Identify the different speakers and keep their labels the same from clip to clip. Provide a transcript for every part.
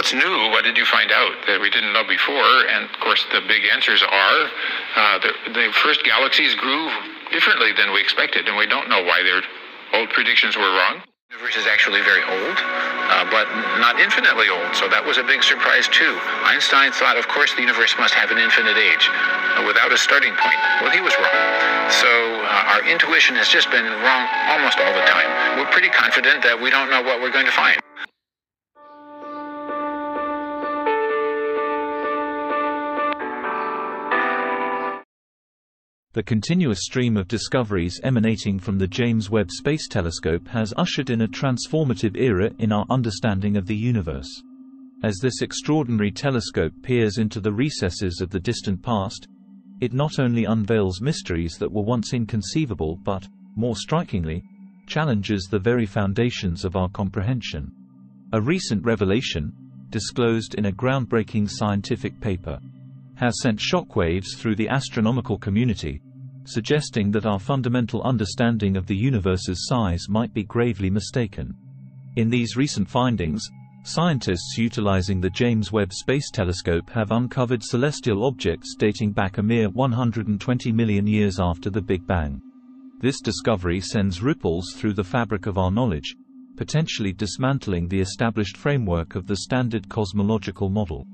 Speaker 1: what's new? What did you find out that we didn't know before? And of course, the big answers are uh, the, the first galaxies grew differently than we expected, and we don't know why their old predictions were wrong. The universe is actually very old, uh, but not infinitely old, so that was a big surprise too. Einstein thought, of course, the universe must have an infinite age uh, without a starting point. Well, he was wrong. So uh, our intuition has just been wrong almost all the time. We're pretty confident that we don't know what we're going to find.
Speaker 2: The continuous stream of discoveries emanating from the James Webb Space Telescope has ushered in a transformative era in our understanding of the universe. As this extraordinary telescope peers into the recesses of the distant past, it not only unveils mysteries that were once inconceivable but, more strikingly, challenges the very foundations of our comprehension. A recent revelation, disclosed in a groundbreaking scientific paper, has sent shockwaves through the astronomical community, suggesting that our fundamental understanding of the universe's size might be gravely mistaken. In these recent findings, scientists utilizing the James Webb Space Telescope have uncovered celestial objects dating back a mere 120 million years after the Big Bang. This discovery sends ripples through the fabric of our knowledge, potentially dismantling the established framework of the standard cosmological model.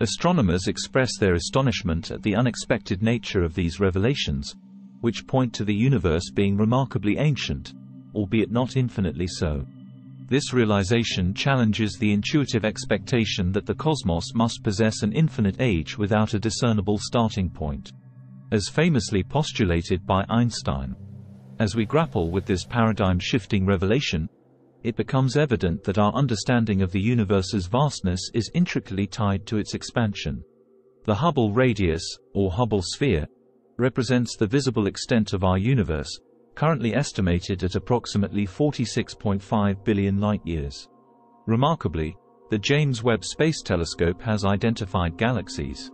Speaker 2: Astronomers express their astonishment at the unexpected nature of these revelations, which point to the universe being remarkably ancient, albeit not infinitely so. This realization challenges the intuitive expectation that the cosmos must possess an infinite age without a discernible starting point. As famously postulated by Einstein. As we grapple with this paradigm-shifting revelation, it becomes evident that our understanding of the universe's vastness is intricately tied to its expansion. The Hubble radius, or Hubble sphere, represents the visible extent of our universe, currently estimated at approximately 46.5 billion light-years. Remarkably, the James Webb Space Telescope has identified galaxies,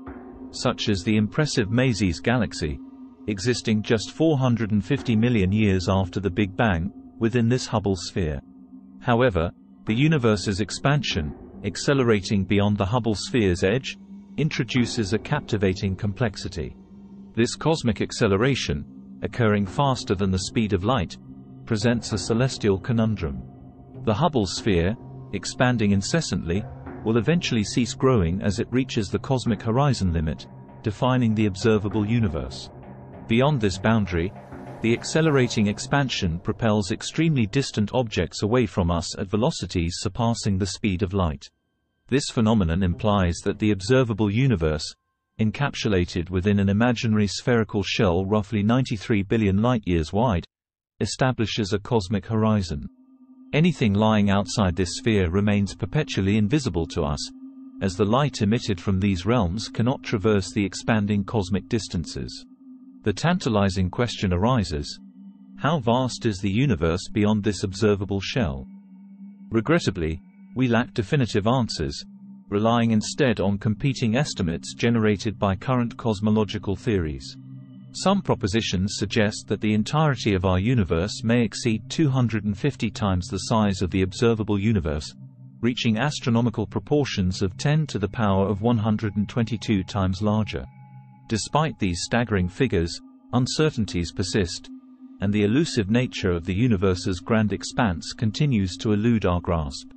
Speaker 2: such as the impressive Maisie's galaxy, existing just 450 million years after the Big Bang, within this Hubble sphere. However, the universe's expansion, accelerating beyond the Hubble sphere's edge, introduces a captivating complexity. This cosmic acceleration, occurring faster than the speed of light, presents a celestial conundrum. The Hubble sphere, expanding incessantly, will eventually cease growing as it reaches the cosmic horizon limit, defining the observable universe. Beyond this boundary, the accelerating expansion propels extremely distant objects away from us at velocities surpassing the speed of light. This phenomenon implies that the observable universe, encapsulated within an imaginary spherical shell roughly 93 billion light-years wide, establishes a cosmic horizon. Anything lying outside this sphere remains perpetually invisible to us, as the light emitted from these realms cannot traverse the expanding cosmic distances. The tantalizing question arises, how vast is the universe beyond this observable shell? Regrettably, we lack definitive answers, relying instead on competing estimates generated by current cosmological theories. Some propositions suggest that the entirety of our universe may exceed 250 times the size of the observable universe, reaching astronomical proportions of 10 to the power of 122 times larger. Despite these staggering figures, uncertainties persist, and the elusive nature of the universe's grand expanse continues to elude our grasp.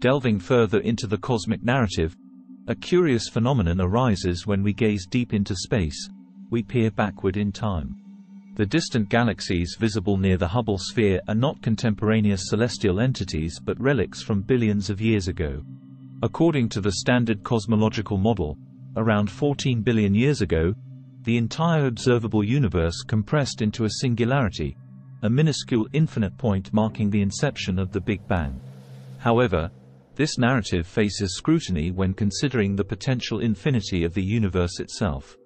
Speaker 2: Delving further into the cosmic narrative, a curious phenomenon arises when we gaze deep into space. We peer backward in time. The distant galaxies visible near the Hubble sphere are not contemporaneous celestial entities but relics from billions of years ago. According to the standard cosmological model, Around 14 billion years ago, the entire observable universe compressed into a singularity, a minuscule infinite point marking the inception of the Big Bang. However, this narrative faces scrutiny when considering the potential infinity of the universe itself.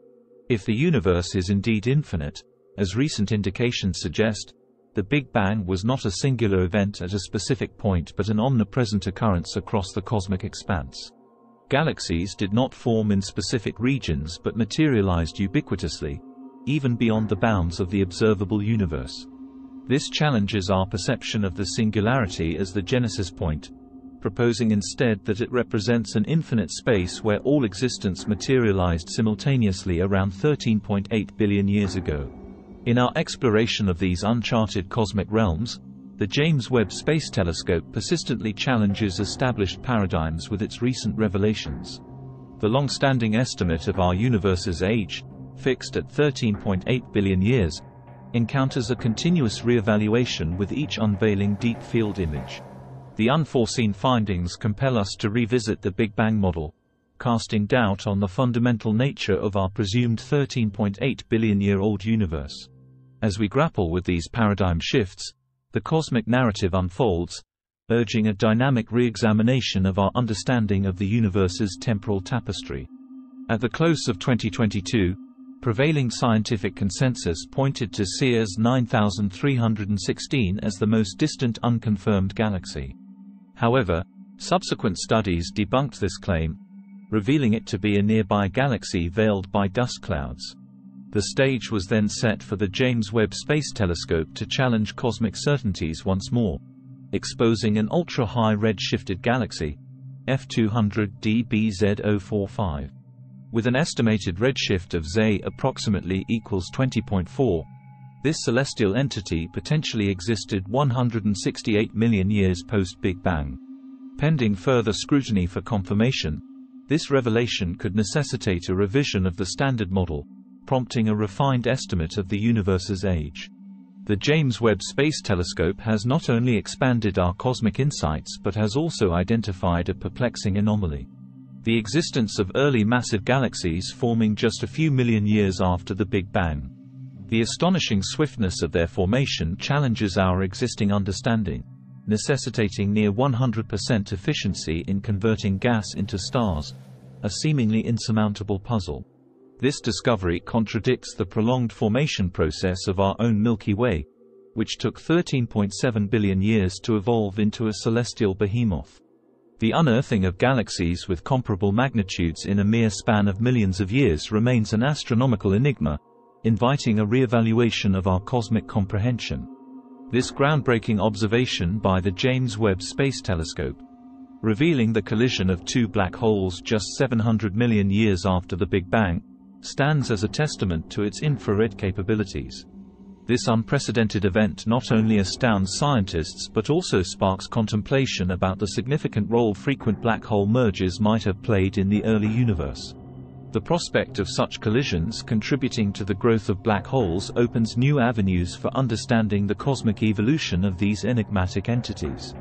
Speaker 2: If the universe is indeed infinite, as recent indications suggest, the Big Bang was not a singular event at a specific point but an omnipresent occurrence across the cosmic expanse. Galaxies did not form in specific regions but materialized ubiquitously, even beyond the bounds of the observable universe. This challenges our perception of the singularity as the genesis point, proposing instead that it represents an infinite space where all existence materialized simultaneously around 13.8 billion years ago. In our exploration of these uncharted cosmic realms, the James Webb Space Telescope persistently challenges established paradigms with its recent revelations. The long-standing estimate of our universe's age, fixed at 13.8 billion years, encounters a continuous re-evaluation with each unveiling deep field image. The unforeseen findings compel us to revisit the Big Bang model, casting doubt on the fundamental nature of our presumed 13.8 billion-year-old universe. As we grapple with these paradigm shifts, the cosmic narrative unfolds, urging a dynamic re-examination of our understanding of the universe's temporal tapestry. At the close of 2022, prevailing scientific consensus pointed to CEERS 9316 as the most distant unconfirmed galaxy. However, subsequent studies debunked this claim, revealing it to be a nearby galaxy veiled by dust clouds. The stage was then set for the James Webb Space Telescope to challenge cosmic certainties once more, exposing an ultra-high red-shifted galaxy, F200 DBZ045. With an estimated redshift of Z approximately equals 20.4, this celestial entity potentially existed 168 million years post-Big Bang. Pending further scrutiny for confirmation, this revelation could necessitate a revision of the Standard Model, prompting a refined estimate of the universe's age. The James Webb Space Telescope has not only expanded our cosmic insights but has also identified a perplexing anomaly. The existence of early massive galaxies forming just a few million years after the Big Bang. The astonishing swiftness of their formation challenges our existing understanding, necessitating near 100% efficiency in converting gas into stars, a seemingly insurmountable puzzle. This discovery contradicts the prolonged formation process of our own Milky Way, which took 13.7 billion years to evolve into a celestial behemoth. The unearthing of galaxies with comparable magnitudes in a mere span of millions of years remains an astronomical enigma, inviting a re-evaluation of our cosmic comprehension. This groundbreaking observation by the James Webb Space Telescope, revealing the collision of two black holes just 700 million years after the Big Bang, stands as a testament to its infrared capabilities. This unprecedented event not only astounds scientists but also sparks contemplation about the significant role frequent black hole mergers might have played in the early universe. The prospect of such collisions contributing to the growth of black holes opens new avenues for understanding the cosmic evolution of these enigmatic entities.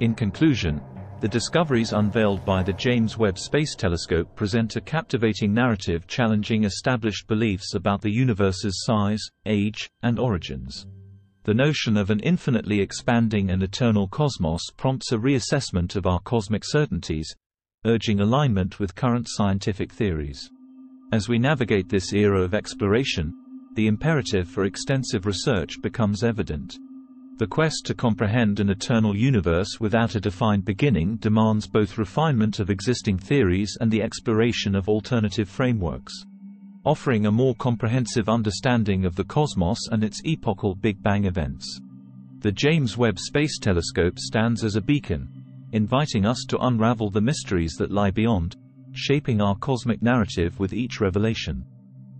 Speaker 2: In conclusion, the discoveries unveiled by the James Webb Space Telescope present a captivating narrative challenging established beliefs about the universe's size, age, and origins. The notion of an infinitely expanding and eternal cosmos prompts a reassessment of our cosmic certainties, urging alignment with current scientific theories. As we navigate this era of exploration, the imperative for extensive research becomes evident. The quest to comprehend an eternal universe without a defined beginning demands both refinement of existing theories and the exploration of alternative frameworks. Offering a more comprehensive understanding of the cosmos and its epochal Big Bang events. The James Webb Space Telescope stands as a beacon, inviting us to unravel the mysteries that lie beyond, shaping our cosmic narrative with each revelation.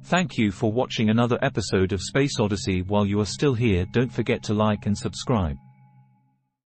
Speaker 2: Thank you for watching another episode of Space Odyssey while you are still here don't forget to like and subscribe.